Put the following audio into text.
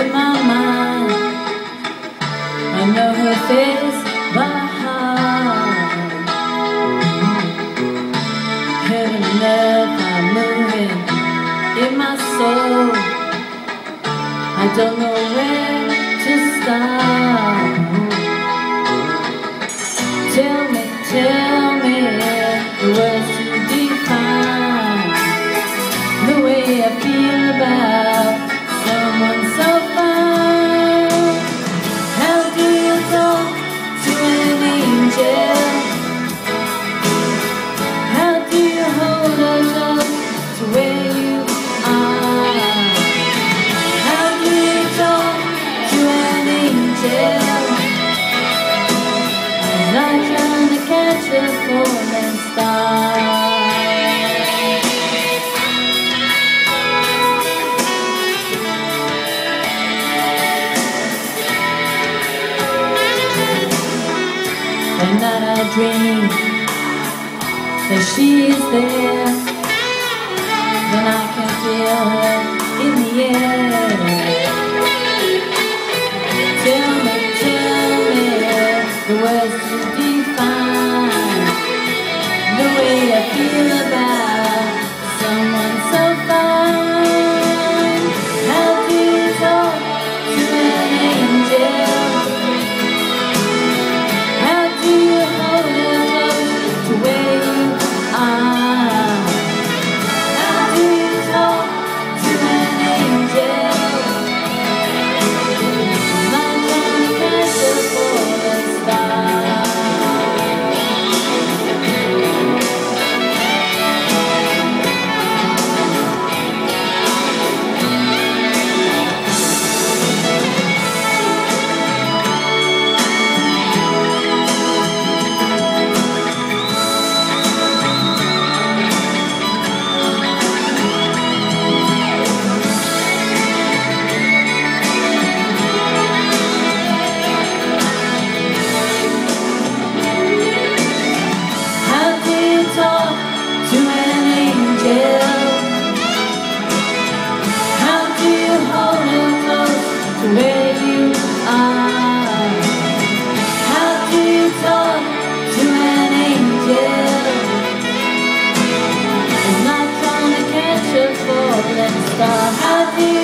in my mind. I know her face by heart. Heaven and earth are moving in my soul. I don't know where. Not to catch a falling star. At night I dream that she is there. Then I can feel her in the air. How do